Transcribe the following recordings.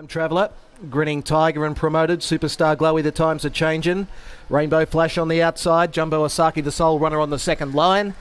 Time Traveller, Grinning Tiger and promoted. Superstar Glowy, the times are changing. Rainbow Flash on the outside. Jumbo Asaki, the sole runner on the second line.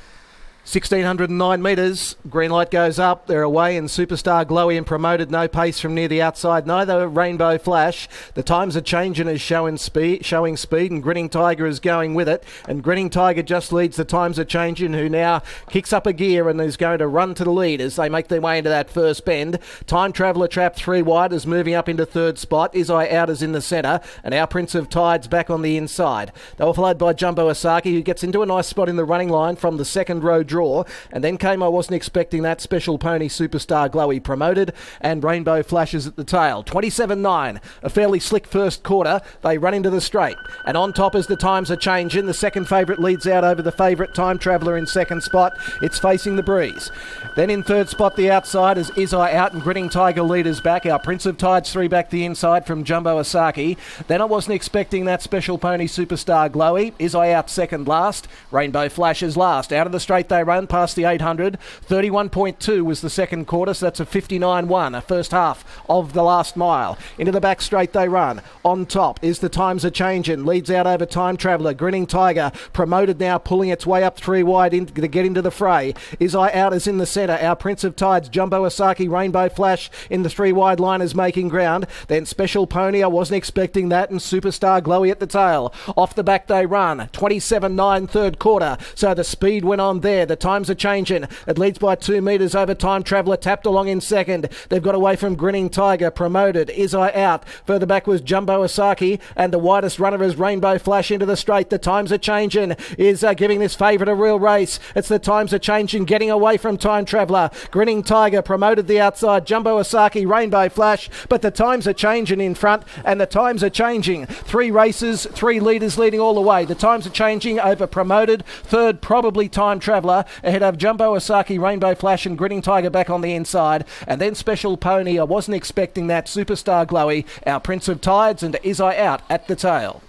1609 metres. Green light goes up. They're away, and Superstar Glowy and promoted. No pace from near the outside. Neither Rainbow Flash. The times are changing as showing speed, showing speed, and Grinning Tiger is going with it. And Grinning Tiger just leads. The times are changing. Who now kicks up a gear and is going to run to the lead as they make their way into that first bend. Time Traveller Trap three wide is moving up into third spot. Is I out is in the centre, and our Prince of Tides back on the inside. They were followed by Jumbo Asaki, who gets into a nice spot in the running line from the second row draw. And then came I Wasn't Expecting That Special Pony Superstar Glowy promoted and Rainbow Flashes at the tail. 27 9, a fairly slick first quarter. They run into the straight. And on top as the times are changing, the second favourite leads out over the favourite Time Traveller in second spot. It's facing the breeze. Then in third spot, the outside is Is I Out and Grinning Tiger leaders back. Our Prince of Tides three back the inside from Jumbo Asaki. Then I wasn't expecting that special pony superstar Glowy. Is I Out second last. Rainbow Flashes last. Out of the straight they run past the 800. 31.2 was the second quarter, so that's a 59-1, a first half of the last mile. Into the back straight they run. On top is the times are changing. Leads out over Time Traveller. Grinning Tiger promoted now, pulling its way up three wide in, to get into the fray. Is I out is in the centre. Our Prince of Tides, Jumbo Asaki, Rainbow Flash in the three wide line is making ground. Then Special Pony, I wasn't expecting that, and Superstar Glowy at the tail. Off the back they run. 27-9 third quarter. So the speed went on there. The times are changing. It leads by two metres over Time Traveller, tapped along in second. They've got away from Grinning Tiger, promoted. Is I out. Further back was Jumbo Asaki, and the widest runner is Rainbow Flash into the straight. The times are changing. Is uh, giving this favourite a real race. It's the times are changing, getting away from Time Traveller. Grinning Tiger promoted the outside. Jumbo Asaki, Rainbow Flash, but the times are changing in front, and the times are changing. Three races, three leaders leading all the way. The times are changing over promoted. Third, probably Time Traveller ahead of Jumbo Asaki, Rainbow Flash, and Grinning Tiger back on the inside. And then Special Pony. I wasn't expecting that. Superstar Glowy, our Prince of Tides, and Is I out at the tail.